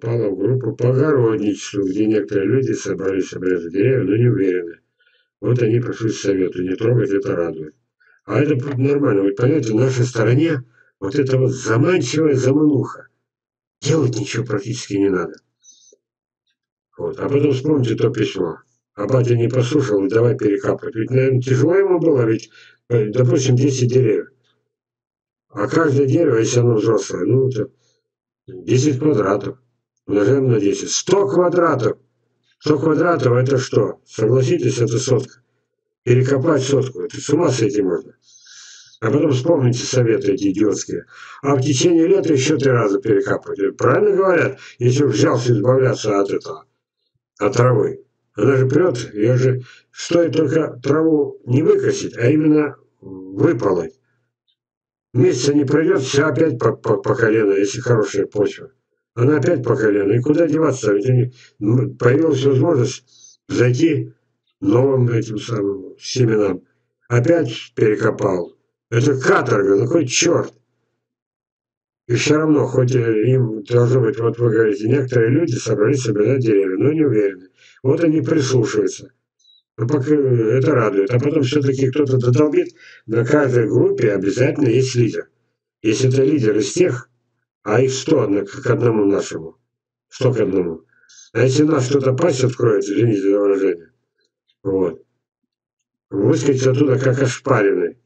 попала в группу по огородничеству, где некоторые люди собрались обрезать деревья, но не уверены. Вот они пришли с совету, не трогать это радует. А это нормально. Вы понимаете, в нашей стороне вот это вот заманчивая замануха. Делать ничего практически не надо. Вот. А потом вспомните то письмо. А батя не послушал, давай перекапывать. Ведь, наверное, тяжело ему было, ведь, э, допустим, 10 деревьев. А каждое дерево, если оно взрослое, ну, это 10 квадратов. Умножаем на 10. 100 квадратов. 100 квадратов это что? Согласитесь, это сотка. Перекопать сотку. Это с ума сойти можно. А потом вспомните советы эти идиотские. А в течение лета еще три раза перекапывать. Правильно говорят? Если взялся избавляться от этого, от травы. Она же прет, ее же стоит только траву не выкосить, а именно выполоть. Месяца не пройдет, все опять по, по, по колено, если хорошая почва. Она опять по колено. И куда деваться? Ведь они, появилась возможность зайти новым этим самым семенам. Опять перекопал. Это каторга, ну какой черт. И все равно, хоть им должно быть, вот вы говорите, некоторые люди собрались собирать деревья, но не уверены. Вот они прислушиваются. Ну, пока это радует. А потом все-таки кто-то додолбит, на каждой группе обязательно есть лидер. Если это лидер из тех, а их сто к одному нашему. Сто к одному. А если нас кто-то пасть откроет, извините за выражение, вот, выскочить оттуда как ошпаренный.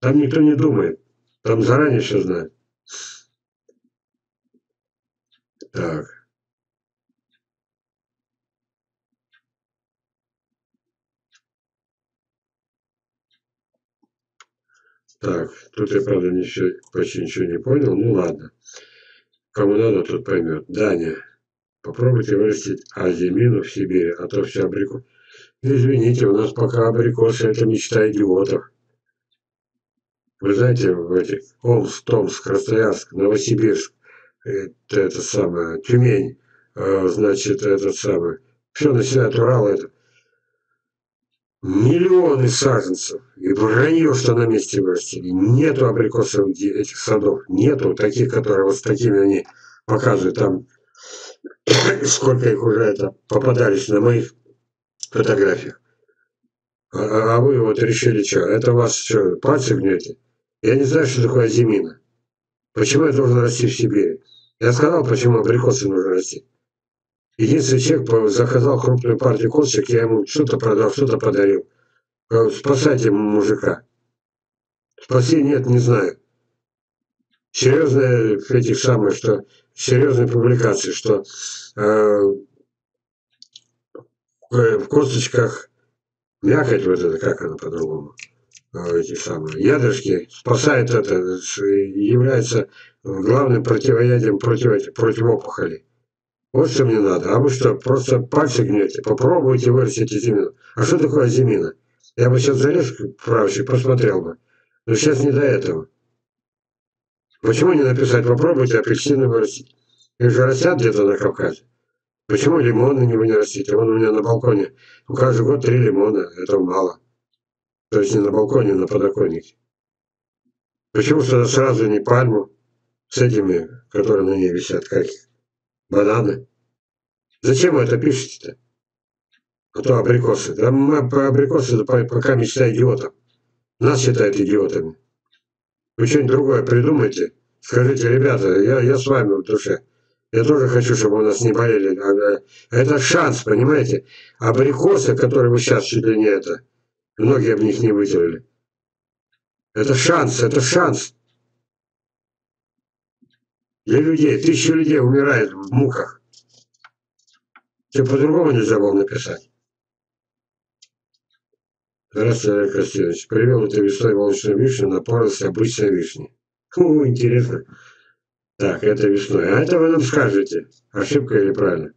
Там никто не думает. Там заранее все знают. Так. Так, тут я, правда, ничего, почти ничего не понял. Ну ладно. Кому надо, тот поймет. Даня, попробуйте вырастить азимину в Сибири, а то все абрикос. Извините, у нас пока абрикосы – это мечта идиотов. Вы знаете, в этих Омск, Томск, Красноярск, Новосибирск, это, это самое, Тюмень, э, значит, этот самый, все населяет Урал, это миллионы саженцев. И вранье, что на месте вырастили. Нету абрикосов этих садов. Нету таких, которые вот с такими они показывают. Там сколько их уже это попадались на моих фотографиях. А, а, а вы вот решили что? Это у вас что, пальцы гнете? Я не знаю, что такое азимина. Почему я должен расти в Сибири? Я сказал, почему абрикосы нужно расти. Единственный человек заказал крупную партию косточек, я ему что-то продал, что-то подарил. Спасайте мужика. Спаси нет, не знаю. Серьезные этих самых, что серьезные публикации, что э, в косточках мякоть вот это, как она по-другому, э, эти самые ядрышки, спасает это, является главным противоядием против, против опухолей. Вот что мне надо. А вы что, просто пальцы гнете? Попробуйте вырастить азимину. А что такое азимина? Я бы сейчас залез правочек, посмотрел бы. Но сейчас не до этого. Почему не написать «попробуйте апельсины вырастить»? Их же растят где-то на Кавказе. Почему лимоны не вы не растите? Вон у меня на балконе. У каждый год три лимона. Этого мало. То есть не на балконе, а на подоконнике. Почему сразу не пальму с этими, которые на ней висят, как их? Бананы. Зачем вы это пишете-то? А то абрикосы. Да мы про абрикосы пока мечта идиотов. Нас считают идиотами. Вы что-нибудь другое придумайте. Скажите, ребята, я, я с вами в душе. Я тоже хочу, чтобы у нас не болели. А, это шанс, понимаете? Абрикосы, которые вы сейчас чуть ли не это, многие об них не вытерли. Это шанс, это шанс. Для людей. Тысячи людей умирают в муках. Что по-другому нельзя было написать. Здравствуйте, Олег Костевич. Привел это весной волчную вишню, напоролся обычной вишни. Фу, интересно. Так, это весной. А это вы нам скажете, ошибка или правильно.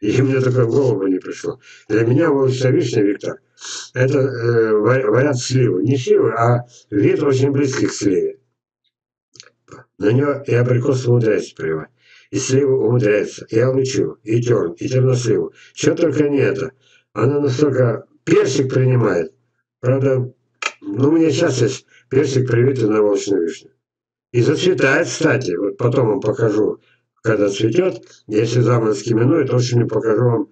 И мне такое в голову не пришло. Для меня волчная вишня, Виктор, это э, вариант сливы. Не сливы, а вид очень близкий к сливе. На нее и абрикос умудряется прививать. И сливу умудряется, и алычу, и терн, и терносливу. Что только не это. Она настолько персик принимает. Правда, ну, меня сейчас есть персик привитый на волчную вишню. И зацветает, кстати. Вот потом вам покажу, когда цветет. Если заморозки минует, очень покажу вам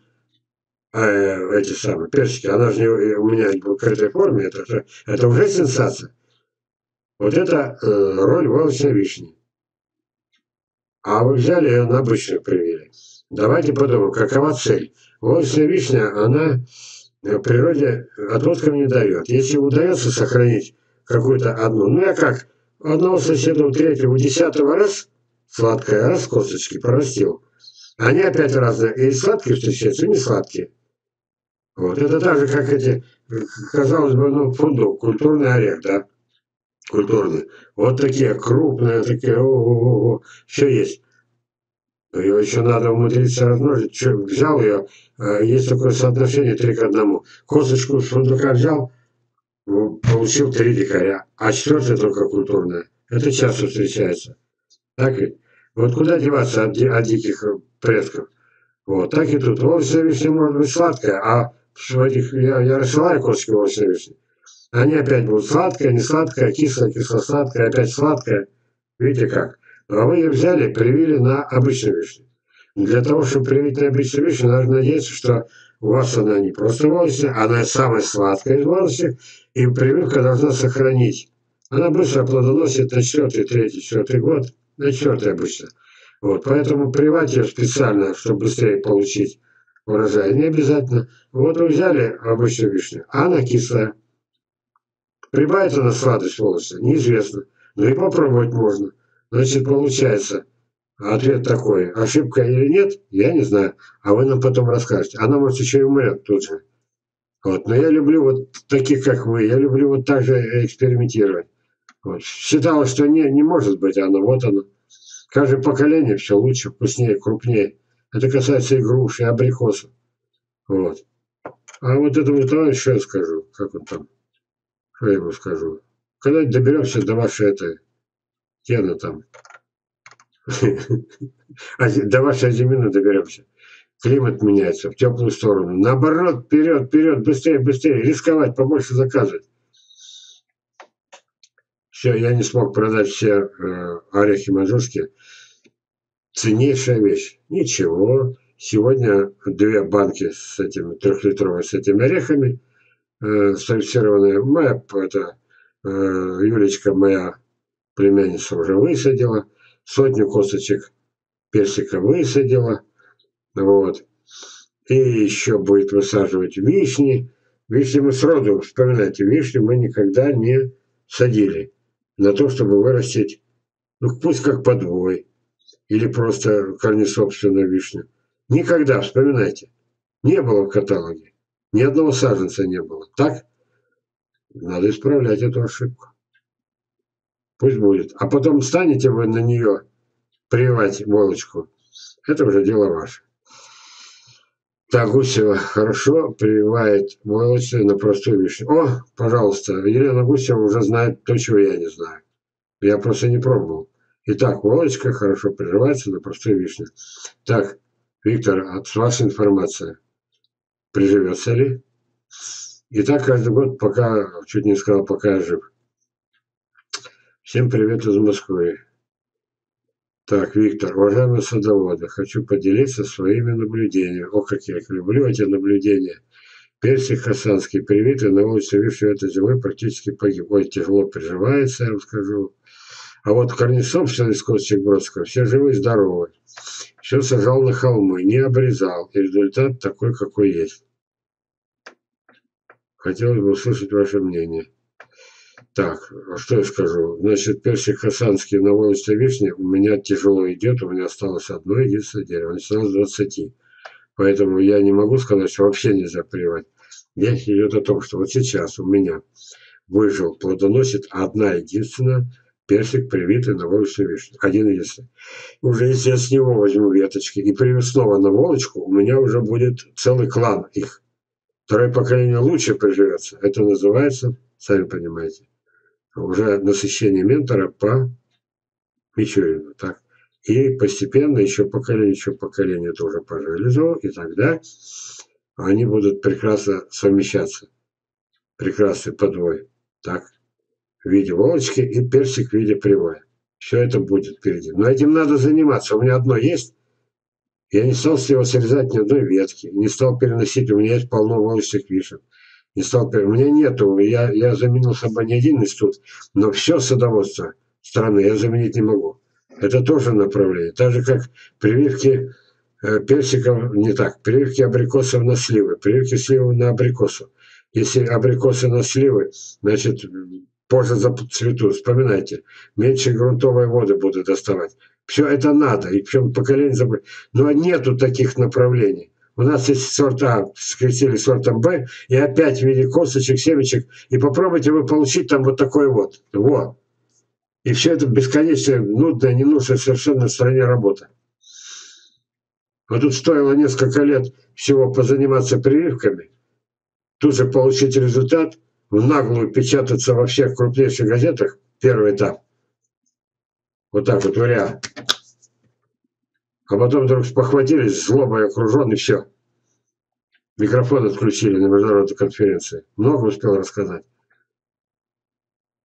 э, эти самые персики. Она же не, у меня в открытой форме. Это, это уже сенсация. Вот это э, роль волосной вишни. А вы взяли на обычную привили. Давайте подумаем, какова цель. Волосная вишня, она в природе отросткам не дает. Если удается сохранить какую-то одну, ну я как, одного соседа у третьего, десятого раз сладкая, раз косточки прорастил. Они опять разные, и сладкие встречаются, и не сладкие. Вот, это так же, как эти, казалось бы, ну, фундук, культурный орех, да, культурный. Вот такие крупные, такие, о-о-о, все есть. Ее еще надо умудриться размножить. Че, взял ее, э, есть такое соотношение 3 к 1. Косточку с фундука взял, получил три дикаря, а четвертая только культурная. Это часто встречается. Так ведь? Вот куда деваться от, от диких предков? Вот, так и тут. Овощная вишня может быть сладкая, а в этих, я, я рассылаю косточки овощной вишни. Они опять будут сладкая, не сладкая, кислая, кисло-сладкая, опять сладкая. Видите как? А вы ее взяли, привили на обычную вишню. Для того, чтобы привить на обычную вишню, надо надеяться, что у вас она не просто волосная, она самая сладкая из волосных, и прививка должна сохранить. Она быстро плодоносит на четвертый, третий, четвертый год, на четвертый обычно. Вот, поэтому прививать ее специально, чтобы быстрее получить урожай, не обязательно. Вот вы взяли обычную вишню, а она кислая. Прибавит она сладость волоса, неизвестно. Но и попробовать можно. Значит, получается, ответ такой, ошибка или нет, я не знаю. А вы нам потом расскажете. Она, может, еще и умрет тут же. Вот. Но я люблю вот таких, как вы. Я люблю вот так же экспериментировать. Вот. Считалось, что не, не может быть оно. Вот оно. Каждое поколение все лучше, вкуснее, крупнее. Это касается и груш, и абрикосов. Вот. А вот этому товарищу я скажу, как он там, что я ему скажу. Когда доберемся до вашей этой Гена там. До вашей зимины доберемся. Климат меняется в теплую сторону. Наоборот, вперед, вперед, быстрее, быстрее. Рисковать, побольше заказывать. Все, я не смог продать все э, орехи манжурские. Ценнейшая вещь. Ничего. Сегодня две банки с этими трехлитровые с этими орехами э, сфальсированные. Моя это, э, Юлечка моя племянница уже высадила, сотню косточек персика высадила, вот. И еще будет высаживать вишни. Вишни мы сроду, вспоминайте, вишни мы никогда не садили на то, чтобы вырастить, ну пусть как подвой, или просто корнесобственную вишню. Никогда, вспоминайте, не было в каталоге. Ни одного саженца не было. Так? Надо исправлять эту ошибку. Пусть будет. А потом станете вы на нее прививать волочку. Это уже дело ваше. Так, Гусева хорошо прививает волочную на простую вишню. О, пожалуйста, Елена Гусева уже знает то, чего я не знаю. Я просто не пробовал. Итак, волочка хорошо приживается на простую вишню. Так, Виктор, от вас информация. Приживется ли? И так каждый год, пока, чуть не сказал, пока я жив. Всем привет из Москвы. Так, Виктор, уважаемые садоводы, хочу поделиться своими наблюдениями. Ох, как я их люблю, эти наблюдения. Персик хасанский, привитый на улице Вишью этой зимой практически погиб. Ой, тяжело переживается, я вам скажу. А вот корнесобственный скотчик Бродского все живы и здоровы. Все сажал на холмы, не обрезал. И результат такой, какой есть. Хотелось бы услышать ваше мнение. Так, а что я скажу? Значит, персик хасанский на волостой вишне у меня тяжело идет, у меня осталось одно единственное дерево, начиналось с 20. Поэтому я не могу сказать, что вообще нельзя прививать. Речь идет о том, что вот сейчас у меня выжил, плодоносит одна единственная персик, привитый на волосную вишню. Один единственный. Уже если я с него возьму веточки и привью снова на волочку, у меня уже будет целый клан их. Второе поколение лучше приживется. Это называется, сами понимаете, уже насыщение ментора по Мичурину. Так. И постепенно еще поколение, еще поколение тоже по железу, и тогда они будут прекрасно совмещаться. Прекрасный подвой. Так. В виде волочки и персик в виде привоя. Все это будет впереди. Но этим надо заниматься. У меня одно есть. Я не стал с него срезать ни одной ветки. Не стал переносить. У меня есть полно волосых вишен. Не стал переносить. У меня нету. Я, я заменил собой не один институт. Но все садоводство страны я заменить не могу. Это тоже направление. Так же, как прививки э, персиков, не так, прививки абрикосов на сливы, прививки сливы на абрикосу. Если абрикосы на сливы, значит, позже зацветут. Вспоминайте, меньше грунтовой воды будут доставать. Все это надо, и причем поколение забыть. Но нету таких направлений. У нас есть сорт А, скрестили сортом Б, и опять в виде косточек, семечек. И попробуйте вы получить там вот такой вот. Вот. И все это бесконечно нудная, ненужная совершенно в стране работа. Вот тут стоило несколько лет всего позаниматься прививками, тут же получить результат, в наглую печататься во всех крупнейших газетах, первый этап. Вот так вот, вариант. А потом вдруг спохватились, злобой окружен, и все. Микрофон отключили на международной конференции. Много успел рассказать.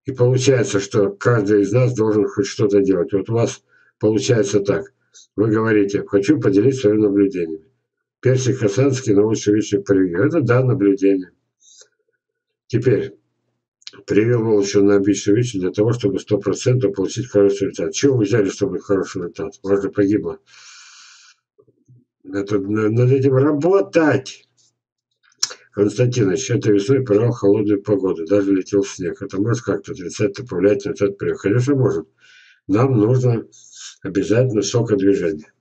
И получается, что каждый из нас должен хоть что-то делать. Вот у вас получается так. Вы говорите, хочу поделиться своими наблюдениями. Персик Хасанский высший привил. Это да, наблюдение. Теперь, привел волчью на обычную вещь для того, чтобы 100% получить хороший результат. Чего вы взяли, чтобы хороший результат? Важно погибло. Это, над этим работать. Константинович, этой весной провел холодную погоду, даже летел снег. Это может как-то отрицательно повлиять на этот период? Конечно, может. Нам нужно обязательно сокодвижение.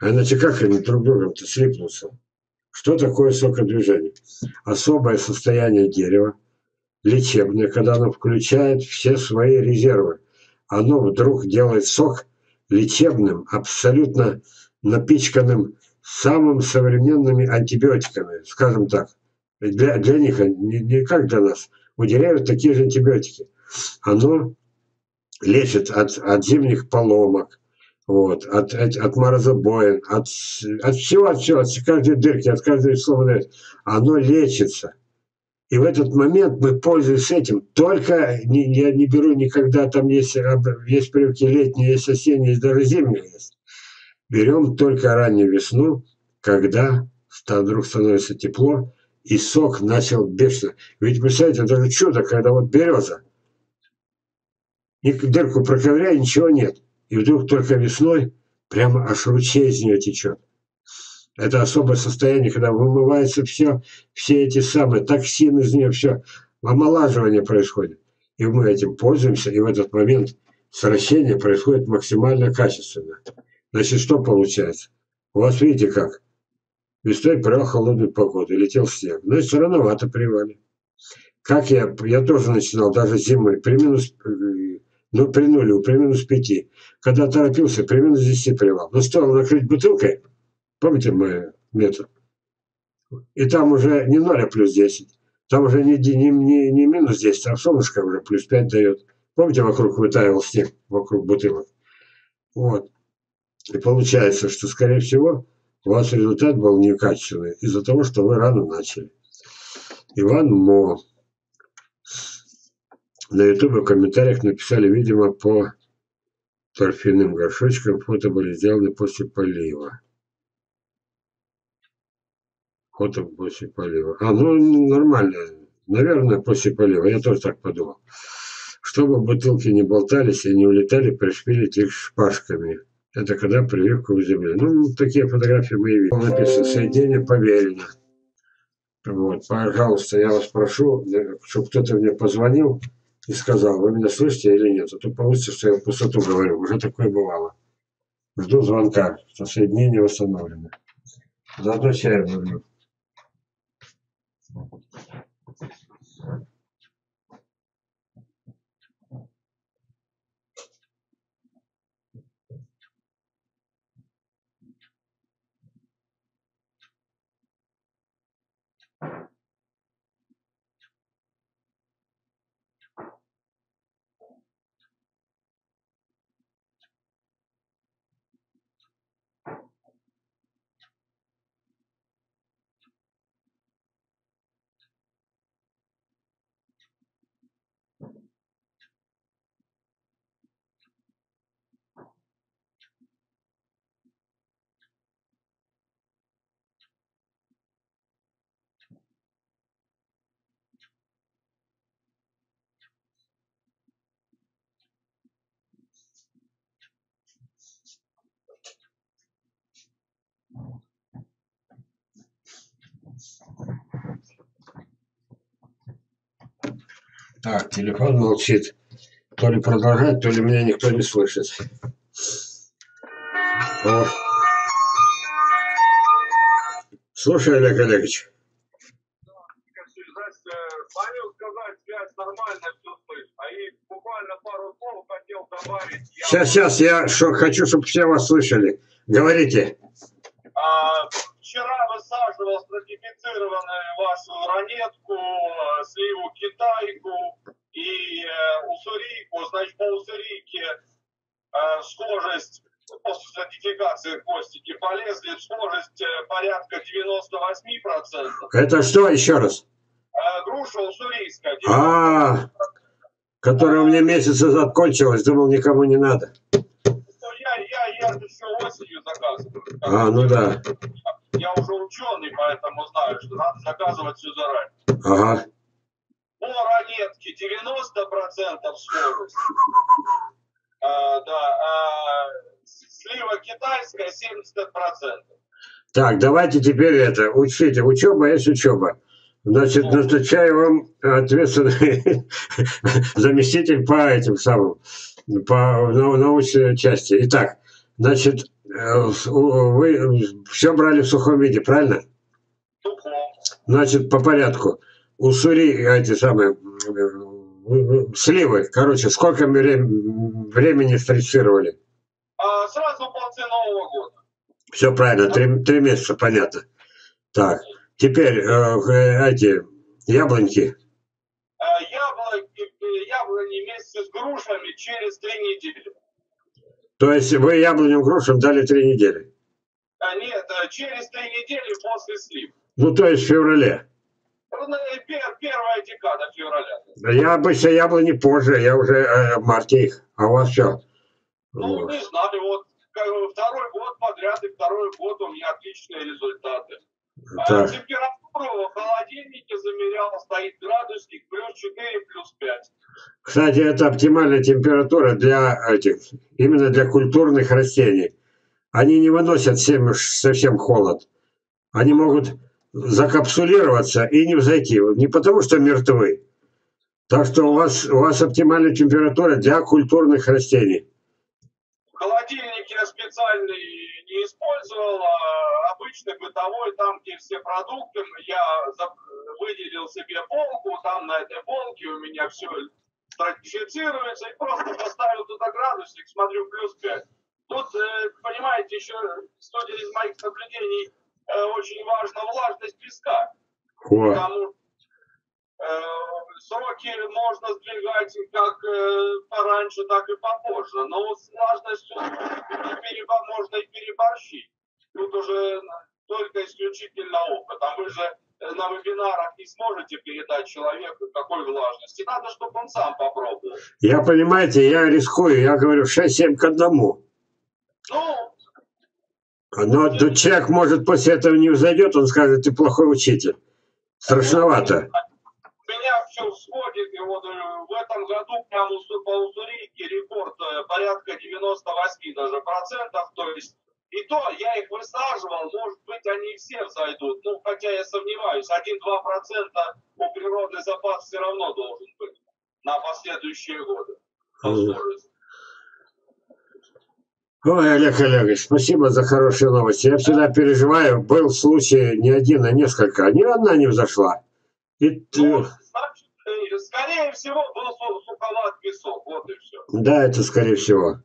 А иначе как они друг другом-то слипнутся? Что такое сокодвижение? Особое состояние дерева, лечебное, когда оно включает все свои резервы. Оно вдруг делает сок лечебным, абсолютно напичканным самыми современными антибиотиками, скажем так. Для, для них, не, не как для нас, у деревьев такие же антибиотики. Оно лечит от, от зимних поломок, вот, от, от, от морозобоин, от, от всего, от всего, от каждой дырки, от каждой сломанной. Оно лечится. И в этот момент мы пользуемся этим. Только не, я не беру никогда, там есть, есть прививки летние, есть осенние, есть даже зимние есть. Берем только раннюю весну, когда вдруг становится тепло, и сок начал бешено. Ведь, представляете, это же чудо, когда вот береза, дырку проковыряй, ничего нет. И вдруг только весной прямо аж ручей из нее течет. Это особое состояние, когда вымывается все, все эти самые токсины из нее, все, омолаживание происходит. И мы этим пользуемся, и в этот момент сращение происходит максимально качественно. Значит, что получается? У вас видите как? Весной привал холодную погоду, летел снег. Значит, рановато привали. Как я, я тоже начинал, даже зимой, при минус, ну, при нулю, при минус пяти. Когда торопился, при минус десяти привал. Но стоило накрыть бутылкой, помните мой метод? И там уже не 0, а плюс 10. Там уже не, не, не, не минус 10, а солнышко уже плюс 5 дает. Помните, вокруг вытаивал снег, вокруг бутылок? Вот. И получается, что, скорее всего, у вас результат был некачественный из-за того, что вы рано начали. Иван Мо. На ютубе в комментариях написали, видимо, по торфяным горшочкам фото были сделаны после полива. Фото после полива. А, ну, нормально. Наверное, после полива. Я тоже так подумал. Чтобы бутылки не болтались и не улетали, пришпилить их шпажками. Это когда прививка у земли. Ну, такие фотографии мы и видим. Написано, соединение поверено. Вот, пожалуйста, я вас прошу, чтобы кто-то мне позвонил и сказал, вы меня слышите или нет. А то получится, что я в пустоту говорю. Уже такое бывало. Жду звонка, что соединение восстановлено. Заодно чаем люблю. Так, телефон молчит. То ли продолжать, то ли меня никто не слышит. О. Слушай, Олег Олегович. Сейчас, сейчас, я шо, хочу, чтобы все вас слышали. Говорите. А, высаживал стратифицированную вашу ранетку, э, сливу китайку и э, уссурийку. Значит, по уссурийке э, схожесть после стратификации костики полезли схожесть порядка 98%. Это что еще раз? Груша уссурийская. А, которая у меня месяц назад кончилась, думал, никому не надо. Ну, я, я, я еще осенью заказываю. А, ну да. Я уже ученый, поэтому знаю, что надо заказывать все заранее. Ага. По ранетке 90% схожесть. А, да, а, слива китайская 70%. Так, давайте теперь это, учите. Учеба есть учеба. Значит, назначаю вам ответственный заместитель по этим самым, по научной части. Итак, значит, вы все брали в сухом виде, правильно? Значит, по порядку. Уссури эти самые э, сливы, короче, сколько времени стрицировали? А, сразу после Нового года. Все правильно, три, три месяца, понятно. Так. Теперь э, эти яблоньки. А, яблоки, яблони вместе с грушами через три недели. То есть вы яблоням грушам дали три недели? А, нет, э, через три недели после слив. Ну, то есть в феврале? Ну, первая декада февраля. Я обычно яблони позже, я уже э, в марте их, а у вас все? Ну, не знаю, вот второй год подряд и второй год у меня отличные результаты. Так. Температуру в холодильнике замерял, стоит градусник, плюс 4, плюс 5. Кстати, это оптимальная температура для этих, именно для культурных растений. Они не выносят всем совсем холод. Они могут закапсулироваться и не взойти. Не потому, что мертвы. Так что у вас, у вас оптимальная температура для культурных растений. Холодильник я специальный не использовал, а обычный бытовой, там, где все продукты, я выделил себе полку, там на этой полке у меня все стратифицируется, и просто поставил туда градусник, смотрю, плюс 5. Тут, э, понимаете, еще, судя из моих наблюдений, э, очень важна влажность песка. Потому э, сроки можно сдвигать как пораньше, так и попозже. Но с влажностью можно и переборщить. Тут уже только исключительно опыт. А вы же на вебинарах не сможете передать человеку, какой влажности. Надо, чтобы он сам попробовал. Я, понимаете, я рискую. Я говорю 6-7 к одному. Ну, но человек, может, после этого не взойдет, он скажет, ты плохой учитель. Страшновато 2020 году прям по уссурийке рекорд э, порядка 98 даже процентов, то есть и то я их высаживал, может быть, они все взойдут. Ну, хотя я сомневаюсь, 1-2 процента у природный запас все равно должен быть на последующие годы. Ой, Олег Олегович, спасибо за хорошие новости. Я всегда переживаю, был случай не один, а несколько, ни одна не взошла. И ты... ну, скорее всего, был суховат песок, вот и все. Да, это скорее всего.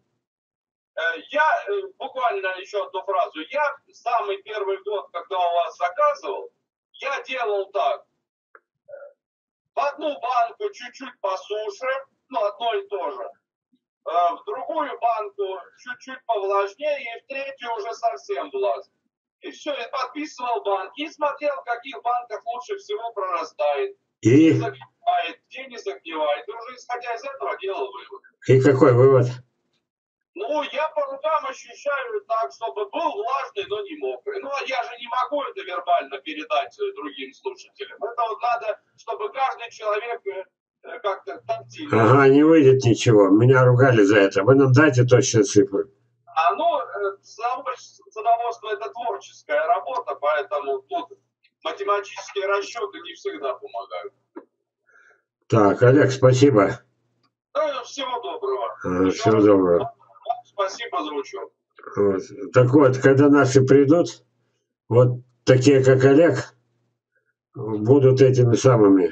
Э, я, э, буквально еще одну фразу, я самый первый год, когда у вас заказывал, я делал так. В одну банку чуть-чуть по суше, ну, одно и то же. Э, в другую банку чуть-чуть повлажнее, и в третью уже совсем влажнее. И все, и подписывал банки, и смотрел, в каких банках лучше всего прорастает. И... Не загнивает. И уже исходя из этого делал вывод. И какой вывод? Ну, я по рукам ощущаю так, чтобы был влажный, но не мокрый. Ну, а я же не могу это вербально передать другим слушателям. Это вот надо, чтобы каждый человек э, как-то тактильно. Ага, не выйдет ничего. Меня ругали за это. Вы нам дайте точные цифры. А ну, э, садоводство это творческая работа, поэтому тут математические расчеты не всегда помогают. Так, Олег, спасибо. Да, всего доброго. Еще Всего раз доброго. Спасибо за учет. Вот. Так вот, когда наши придут, вот такие, как Олег, будут этими самыми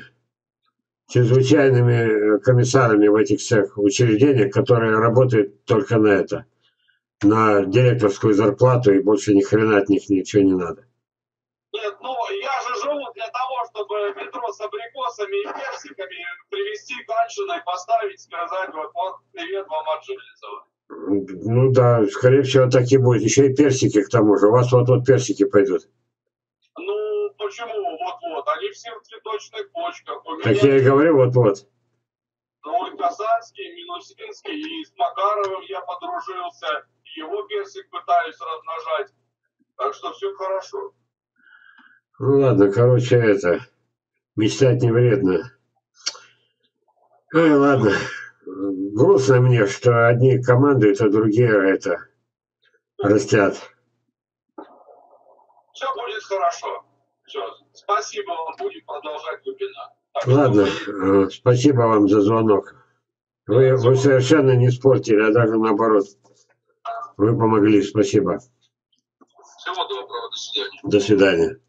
чрезвычайными э, комиссарами в этих всех учреждениях, которые работают только на это, на директорскую зарплату и больше ни хрена от них ничего не надо. Нет, ну я же живу для того, чтобы метро с абрикосами и персиками привезти Каншина и поставить, сказать, вот, вот привет вам от Железова. Ну да, скорее всего, так и будет. Еще и персики к тому же. У вас вот-вот персики пойдут. Ну, почему вот-вот? Они все в цветочных почках. У Так я и меня говорю, вот-вот. ну, и Казанский, Минусинский, и с Макаровым я подружился, его персик пытаюсь размножать. Так что все хорошо. Ну ладно, короче, это, мечтать не вредно. Ой, ладно. Грустно мне, что одни командуют, а другие это растят. Все будет хорошо. Все. Спасибо вам, будем продолжать вебинар. Так что Ладно, вы- э, спасибо вам за звонок. Вы, вы совершенно не спортили, а даже наоборот. Вы помогли, спасибо. Всего доброго, до свидания. До свидания.